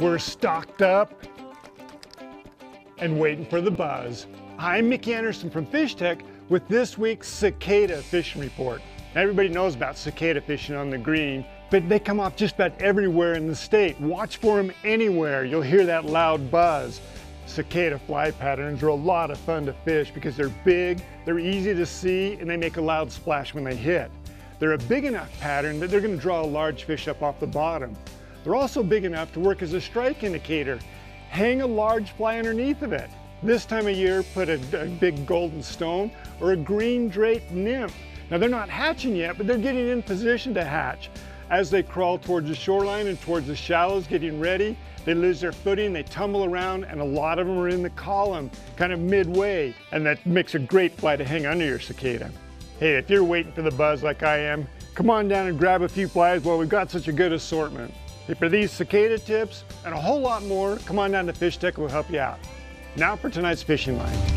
We're stocked up and waiting for the buzz. I'm Mickey Anderson from Fish Tech with this week's cicada fishing report. Everybody knows about cicada fishing on the green, but they come off just about everywhere in the state. Watch for them anywhere. You'll hear that loud buzz. Cicada fly patterns are a lot of fun to fish because they're big, they're easy to see, and they make a loud splash when they hit. They're a big enough pattern that they're going to draw a large fish up off the bottom. They're also big enough to work as a strike indicator. Hang a large fly underneath of it. This time of year, put a, a big golden stone or a green drake nymph. Now they're not hatching yet, but they're getting in position to hatch. As they crawl towards the shoreline and towards the shallows, getting ready, they lose their footing, they tumble around, and a lot of them are in the column, kind of midway, and that makes a great fly to hang under your cicada. Hey, if you're waiting for the buzz like I am, come on down and grab a few flies while we've got such a good assortment. For these cicada tips and a whole lot more, come on down to Fish Tech, we'll help you out. Now for tonight's fishing line.